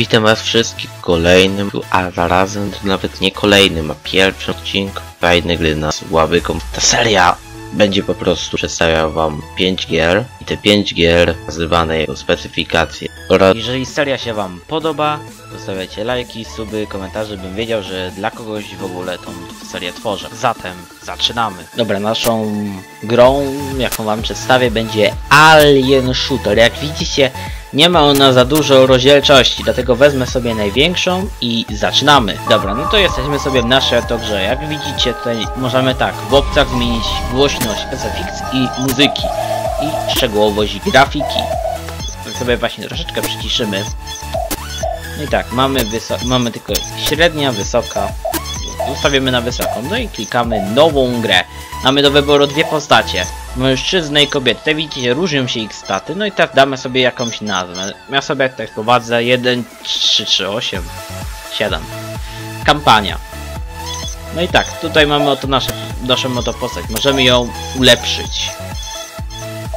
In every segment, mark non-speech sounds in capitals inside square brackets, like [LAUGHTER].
Witam was wszystkich w kolejnym, a zarazem nawet nie kolejnym, a pierwszym odcinku fajnej gry na Ławyką. Ta seria będzie po prostu przedstawiał wam 5 gier i te 5 gier nazywane jako specyfikacje. Oraz jeżeli seria się wam podoba, zostawiajcie lajki, suby, komentarze, bym wiedział, że dla kogoś w ogóle tą serię tworzę. Zatem zaczynamy. Dobra, naszą grą, jaką wam przedstawię, będzie Alien Shooter. Jak widzicie, nie ma ona za dużo rozdzielczości, dlatego wezmę sobie największą i zaczynamy. Dobra, no to jesteśmy sobie w naszej to grze. Jak widzicie tutaj możemy tak, w opcjach zmienić głośność SFX i muzyki i szczegółowość grafiki. Sobie właśnie troszeczkę przyciszymy. No i tak, mamy, mamy tylko średnia, wysoka. Ustawimy na wysoką, no i klikamy nową grę. Mamy do wyboru dwie postacie. Mężczyznę i kobietę. Tutaj widzicie, różnią się ich staty. No i tak damy sobie jakąś nazwę. Ja sobie tak prowadzę 1, 3, 3, 8, 7. Kampania. No i tak, tutaj mamy oto nasze, naszą oto postać. Możemy ją ulepszyć.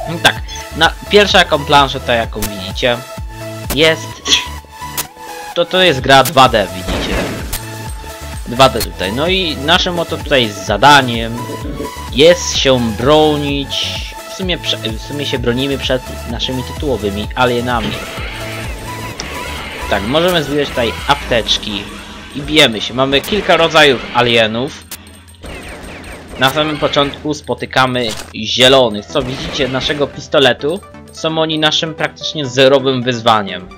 No tak, na, pierwsza jaką planszę, ta jaką widzicie, jest... To to jest gra 2D, widzicie. 2D tutaj. No i naszym oto tutaj zadaniem jest się bronić. W sumie, w sumie się bronimy przed naszymi tytułowymi alienami. Tak, możemy zbierać tutaj apteczki i bijemy się. Mamy kilka rodzajów alienów. Na samym początku spotykamy zielonych. Co widzicie naszego pistoletu? Są oni naszym praktycznie zerowym wyzwaniem.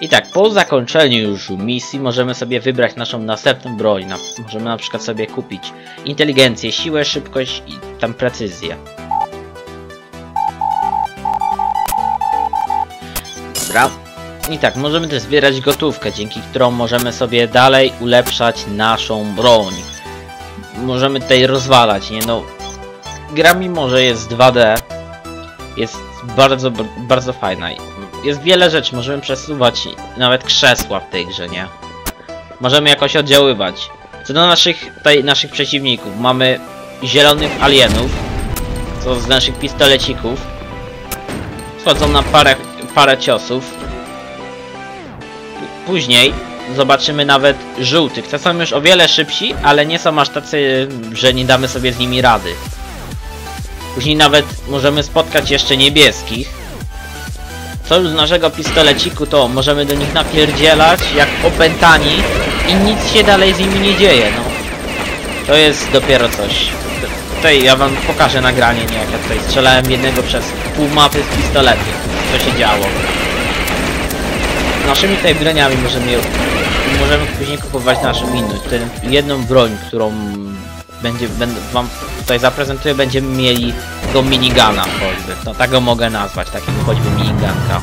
I tak, po zakończeniu już misji możemy sobie wybrać naszą następną broń. Możemy na przykład sobie kupić inteligencję, siłę, szybkość i tam precyzję. I tak, możemy też zbierać gotówkę, dzięki którą możemy sobie dalej ulepszać naszą broń. Możemy tutaj rozwalać, nie no. Gra mimo, że jest 2D, jest bardzo, bardzo fajna. Jest wiele rzeczy, możemy przesuwać nawet krzesła w tej grze, nie? Możemy jakoś oddziaływać. Co do naszych, tutaj, naszych przeciwników, mamy zielonych alienów, co z naszych pistolecików. Schodzą na parę, parę ciosów. Później zobaczymy nawet żółtych. To są już o wiele szybsi, ale nie są aż tacy, że nie damy sobie z nimi rady. Później nawet możemy spotkać jeszcze niebieskich. Co już z naszego pistoleciku to możemy do nich napierdzielać jak opętani i nic się dalej z nimi nie dzieje, no. To jest dopiero coś. Tutaj ja wam pokażę nagranie, nie jak ja tutaj strzelałem jednego przez pół mapy z pistoletu. Co się działo. Naszymi tutaj możemy możemy później kupować naszą inną. Tutaj jedną broń, którą będzie, będę wam tutaj zaprezentuję, będziemy mieli tego minigana choćby. No tak go mogę nazwać, takiego choćby miniganka.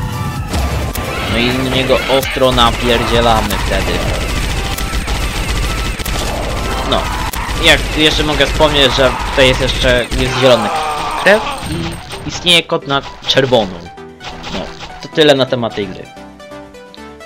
No i niego ostro napierdzielamy wtedy. No. Jak jeszcze mogę wspomnieć, że tutaj jest jeszcze jest zielony krew i istnieje kod na czerwoną. No, to tyle na temat tej gry.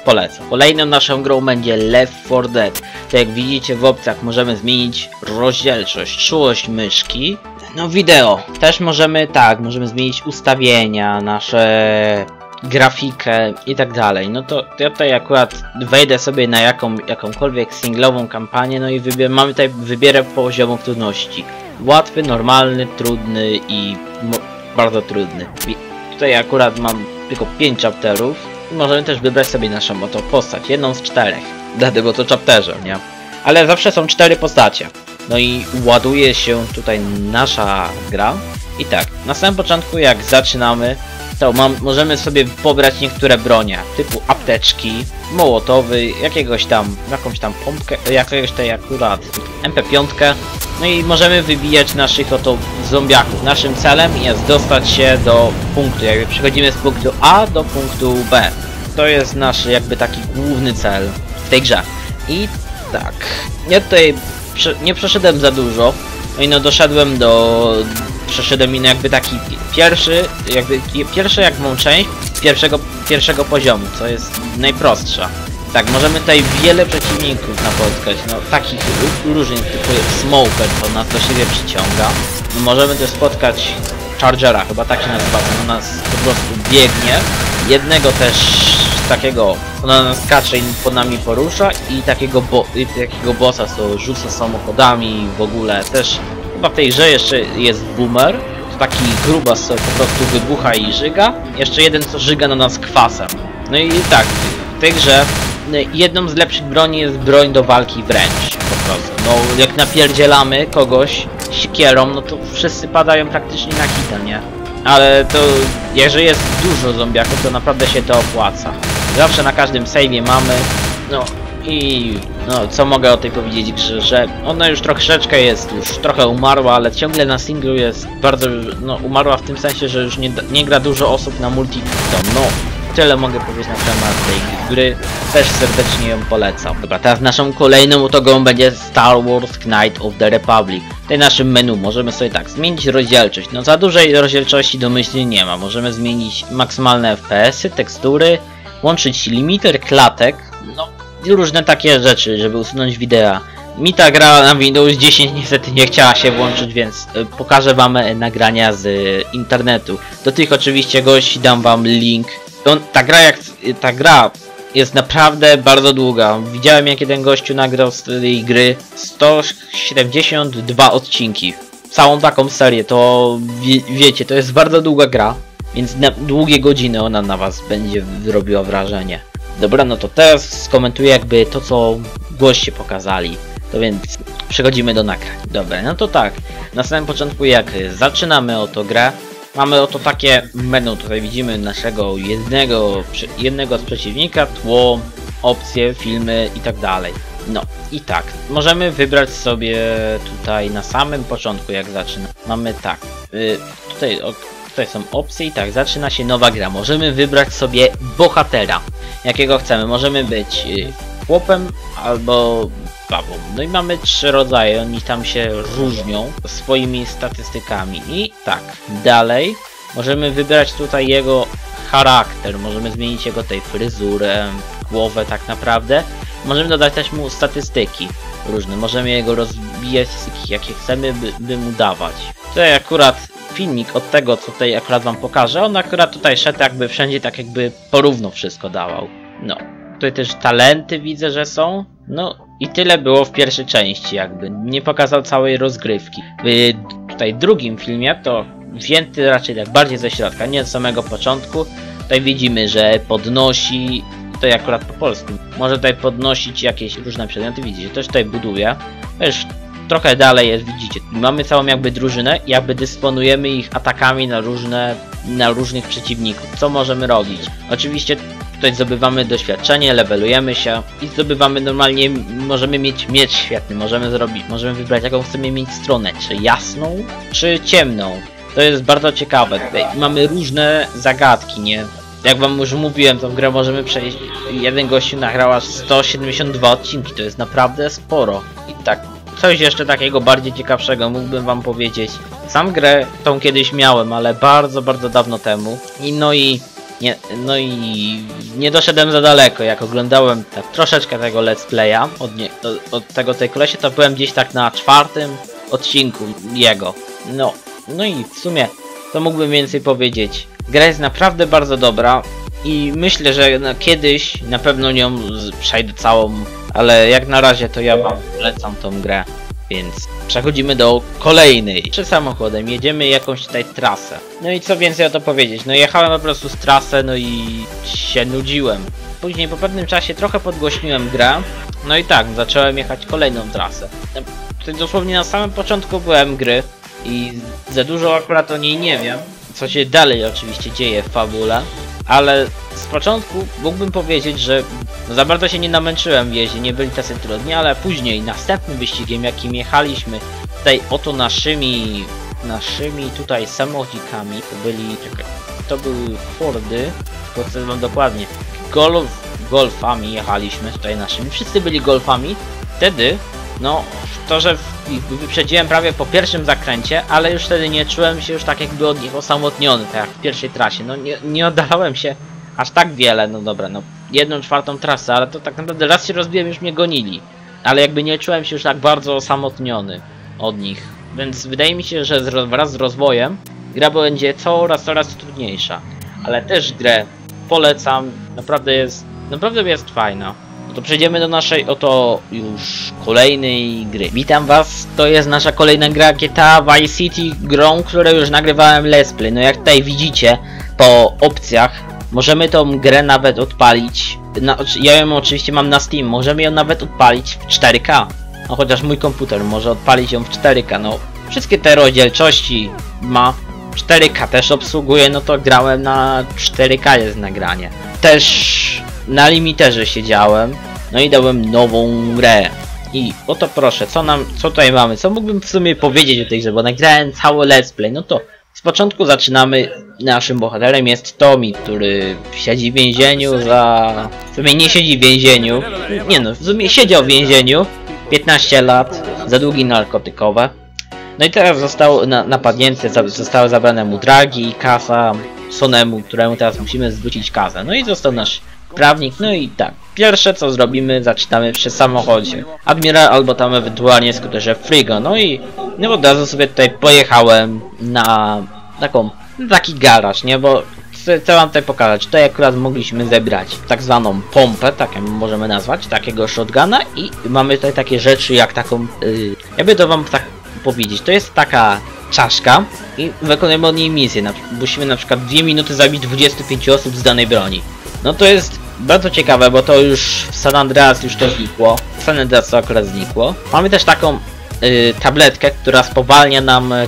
Polecam. Kolejną naszą grą będzie Left 4 Dead. Tak jak widzicie w opcjach możemy zmienić rozdzielczość, czułość myszki. No wideo. Też możemy, tak, możemy zmienić ustawienia, nasze grafikę i tak dalej. No to ja tutaj akurat wejdę sobie na jaką, jakąkolwiek singlową kampanię, no i wybier mamy tutaj wybierę poziomu trudności. Łatwy, normalny, trudny i bardzo trudny. I tutaj akurat mam tylko 5 chapterów. Możemy też wybrać sobie naszą oto postać, jedną z czterech. Dlatego to chapterze, nie? Ale zawsze są cztery postacie. No i ładuje się tutaj nasza gra. I tak, na samym początku jak zaczynamy, to mam, możemy sobie pobrać niektóre bronie, typu apteczki, mołotowy, jakiegoś tam, jakąś tam pompkę, jakiegoś tutaj akurat MP5. No i możemy wybijać naszych oto zombiaków. Naszym celem jest dostać się do punktu, jakby przechodzimy z punktu A do punktu B. To jest nasz jakby taki główny cel w tej grze. I tak, ja tutaj nie przeszedłem za dużo, no i no doszedłem do... Przeszedłem inny jakby taki pierwszy, jakby pierwszy jaką część pierwszego, pierwszego poziomu, co jest najprostsza. Tak, możemy tutaj wiele przeciwników napotkać, no takich różnych, typu Smoker, to nas do siebie przyciąga. No, możemy też spotkać Chargera, chyba tak się nazywa, on nas po prostu biegnie. Jednego też takiego, ona nas skacze i pod nami porusza i takiego, bo, i takiego bossa, co rzuca samochodami w ogóle. Też chyba w tej grze jeszcze jest boomer, to taki grubas, co po prostu wybucha i żyga. Jeszcze jeden, co żyga na nas kwasem. No i tak, w tej grze jedną z lepszych broni jest broń do walki wręcz, po prostu. No, jak napierdzielamy kogoś siekierą, no to wszyscy padają praktycznie na hita, nie? Ale to, jeżeli jest dużo zombiaków, to naprawdę się to opłaca. Zawsze na każdym save'ie mamy, no i no, co mogę o tej powiedzieć grze, że ona już troszeczkę jest, już trochę umarła, ale ciągle na singlu jest bardzo, no umarła w tym sensie, że już nie, nie gra dużo osób na multi, no, tyle mogę powiedzieć na temat tej gry. Też serdecznie ją polecam. Dobra, teraz naszą kolejną utogą będzie Star Wars Knight of the Republic. Tutaj naszym menu możemy sobie tak zmienić rozdzielczość. No za dużej rozdzielczości domyślnie nie ma. Możemy zmienić maksymalne FPS-y, tekstury, łączyć limiter klatek, no i różne takie rzeczy, żeby usunąć wideo. Mi ta gra na Windows 10 niestety nie chciała się włączyć, więc y, pokażę wam y, nagrania z y, internetu. Do tych oczywiście gości dam wam link. On, ta gra jak ta gra jest naprawdę bardzo długa. Widziałem jak jeden gościu nagrał z tej gry 172 odcinki. Całą taką serię, to wie, wiecie, to jest bardzo długa gra. Więc na długie godziny ona na was będzie robiła wrażenie. Dobra, no to teraz skomentuję jakby to, co goście pokazali. To więc przechodzimy do nagrań. Dobra, no to tak. Na samym początku jak zaczynamy oto grę, mamy oto takie menu. Tutaj widzimy naszego jednego, jednego z przeciwnika, tło, opcje, filmy i tak dalej. No i tak, możemy wybrać sobie tutaj na samym początku jak zaczyna. Mamy tak, y, tutaj o, tutaj są opcje i tak, zaczyna się nowa gra. Możemy wybrać sobie bohatera, jakiego chcemy. Możemy być y, chłopem albo babą. No i mamy trzy rodzaje, oni tam się różnią swoimi statystykami. I tak, dalej możemy wybrać tutaj jego charakter, możemy zmienić jego tej fryzurę, głowę tak naprawdę. Możemy dodać też mu statystyki różne, możemy jego rozbijać jakie chcemy, by, by mu dawać. Tutaj akurat filmik od tego, co tutaj akurat wam pokażę, on akurat tutaj szedł jakby wszędzie tak jakby porówno wszystko dawał. No. Tutaj też talenty widzę, że są. No i tyle było w pierwszej części jakby. Nie pokazał całej rozgrywki. W tutaj drugim filmie to wzięty raczej tak bardziej ze środka, nie od samego początku. Tutaj widzimy, że podnosi, tutaj akurat po polsku, może tutaj podnosić jakieś różne przedmioty, widzicie, też tutaj buduje. Też trochę dalej jest, widzicie, mamy całą jakby drużynę jakby dysponujemy ich atakami na różne, na różnych przeciwników. Co możemy robić? Oczywiście tutaj zdobywamy doświadczenie, levelujemy się i zdobywamy normalnie, możemy mieć miecz świetny, możemy zrobić, możemy wybrać jaką chcemy mieć stronę, czy jasną, czy ciemną. To jest bardzo ciekawe, tutaj mamy różne zagadki, nie? Jak wam już mówiłem, tą grę możemy przejść, jeden gościu nagrał aż 172 odcinki, to jest naprawdę sporo. I tak, coś jeszcze takiego bardziej ciekawszego mógłbym wam powiedzieć. Sam grę tą kiedyś miałem, ale bardzo, bardzo dawno temu. I no i nie, no i nie doszedłem za daleko, jak oglądałem tak troszeczkę tego let's playa od, nie, od, tego tej kolesie, to byłem gdzieś tak na czwartym odcinku jego. No, no i w sumie to mógłbym więcej powiedzieć. Gra jest naprawdę bardzo dobra i myślę, że kiedyś na pewno nią przejdę całą, ale jak na razie to ja wam polecam tą grę. Więc przechodzimy do kolejnej. Czy samochodem jedziemy jakąś tutaj trasę. No i co więcej o to powiedzieć? No jechałem po prostu z trasę, no i się nudziłem. Później po pewnym czasie trochę podgłośniłem grę. No i tak, zacząłem jechać kolejną trasę. No, dosłownie na samym początku byłem gry i za dużo akurat o niej nie wiem. Co się dalej oczywiście dzieje w fabule. Ale z początku mógłbym powiedzieć, że za bardzo się nie namęczyłem w jeździe, nie byli tacy trudni, ale później następnym wyścigiem jakim jechaliśmy tutaj oto naszymi naszymi tutaj samochodzikami, to byli, czekaj, to były Fordy, to wam dokładnie, golf, golfami jechaliśmy tutaj naszymi, wszyscy byli golfami, wtedy, no, to, że wyprzedziłem prawie po pierwszym zakręcie, ale już wtedy nie czułem się już tak jakby od nich osamotniony, tak jak w pierwszej trasie. No nie, nie oddalałem się aż tak wiele, no dobra, no jedną czwartą trasę, ale to tak naprawdę raz się rozbiłem, już mnie gonili. Ale jakby nie czułem się już tak bardzo osamotniony od nich. Więc wydaje mi się, że wraz z rozwojem gra będzie coraz, coraz trudniejsza. Ale też grę polecam, naprawdę jest, naprawdę jest fajna. No to przejdziemy do naszej oto już kolejnej gry. Witam was, to jest nasza kolejna gra GTA Vice City, grą, którą już nagrywałem let's play. No jak tutaj widzicie, po opcjach możemy tą grę nawet odpalić. Na, ja ją oczywiście mam na Steam, możemy ją nawet odpalić w 4K. No chociaż mój komputer może odpalić ją w 4K, no wszystkie te rozdzielczości ma. 4K też obsługuje, no to grałem na 4K jest nagranie. Też na limiterze siedziałem, no i dałem nową grę. I oto proszę, co nam, co tutaj mamy, co mógłbym w sumie powiedzieć o tej grze, bo nagrałem cały let's play, no to z początku zaczynamy, naszym bohaterem jest Tommy, który siedzi w więzieniu za... W sumie nie siedzi w więzieniu, nie no, w sumie siedział w więzieniu 15 lat za długi narkotykowe. No i teraz został na, napadnięty, za- zostały zabrane mu dragi i kasa Sonemu, któremu teraz musimy zwrócić kasę. No i został nasz prawnik, no i tak. Pierwsze co zrobimy, zaczynamy przy samochodzie. Admiral albo tam ewentualnie skuterze Frigo. No i no od razu sobie tutaj pojechałem na taką, taki garaż, nie? Bo chcę, wam tutaj pokazać. Tutaj akurat mogliśmy zebrać tak zwaną pompę, tak ją możemy nazwać, takiego shotguna i mamy tutaj takie rzeczy jak taką, yy, jakby to wam tak powiedzieć, to jest taka czaszka i wykonujemy od niej misję. Na, musimy na przykład 2 minuty zabić 25 osób z danej broni. No to jest bardzo ciekawe, bo to już w San Andreas już to znikło. W San Andreas to akurat znikło. Mamy też taką y, tabletkę, która spowalnia nam y,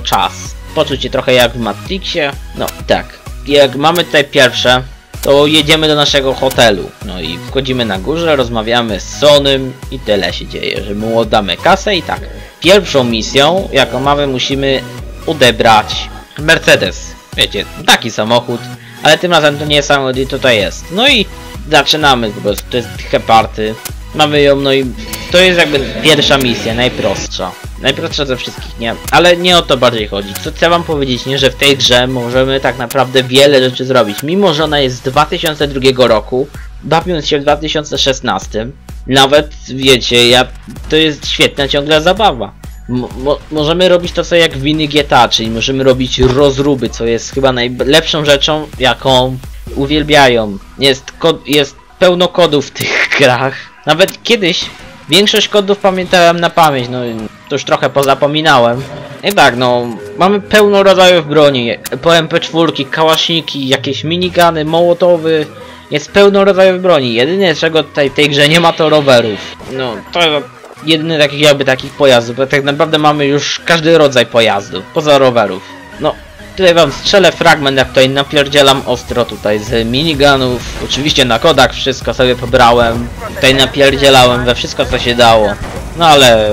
czas. Poczucie trochę jak w Matrixie. No tak. Jak mamy tutaj pierwsze, to jedziemy do naszego hotelu. No i wchodzimy na górze, rozmawiamy z Sonym i tyle się dzieje, że mu oddamy kasę i tak. Pierwszą misją, jaką mamy, musimy odebrać Mercedes. Wiecie, taki samochód, ale tym razem to nie jest samochód i tutaj jest. No i zaczynamy prostu, to jest Heparty. Mamy ją, no i to jest jakby pierwsza misja, najprostsza. Najprostsza ze wszystkich, nie? Ale nie o to bardziej chodzi. Co chcę wam powiedzieć, nie? Że w tej grze możemy tak naprawdę wiele rzeczy zrobić. Mimo, że ona jest z 2002 roku, bawiąc się w 2016, nawet, wiecie, ja, to jest świetna ciągle zabawa. Mo mo możemy robić to co jak w innych GTA, czyli możemy robić rozruby, co jest chyba najlepszą rzeczą, jaką uwielbiają. Jest, jest pełno kodów w tych [LAUGHS] grach. Nawet kiedyś większość kodów pamiętałem na pamięć, no to już trochę pozapominałem. I tak, no, mamy pełno rodzajów broni. Po MP4, kałaszniki, jakieś minigany, mołotowy. Jest pełno rodzajów broni. Jedyne czego tutaj w tej grze nie ma to rowerów. No, to jedyny takich jakby takich pojazdów, bo tak naprawdę mamy już każdy rodzaj pojazdu, poza rowerów. No, tutaj wam strzelę fragment, jak tutaj napierdzielam ostro tutaj z minigunów. Oczywiście na kodach wszystko sobie pobrałem. Tutaj napierdzielałem we wszystko co się dało. No ale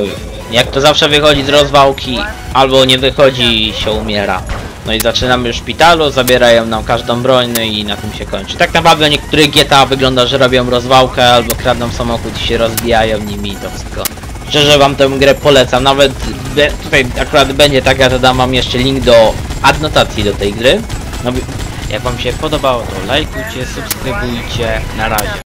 jak to zawsze wychodzi z rozwałki, albo nie wychodzi się umiera. No i zaczynamy w szpitalu, zabierają nam każdą broń, no i na tym się kończy. Tak naprawdę niektórych GTA wygląda, że robią rozwałkę albo kradną samochód i się rozbijają nimi i to wszystko. Szczerze wam tę grę polecam, nawet tutaj akurat będzie taka, że dam wam jeszcze link do adnotacji do tej gry. No, jak wam się podobało to lajkujcie, subskrybujcie, na razie.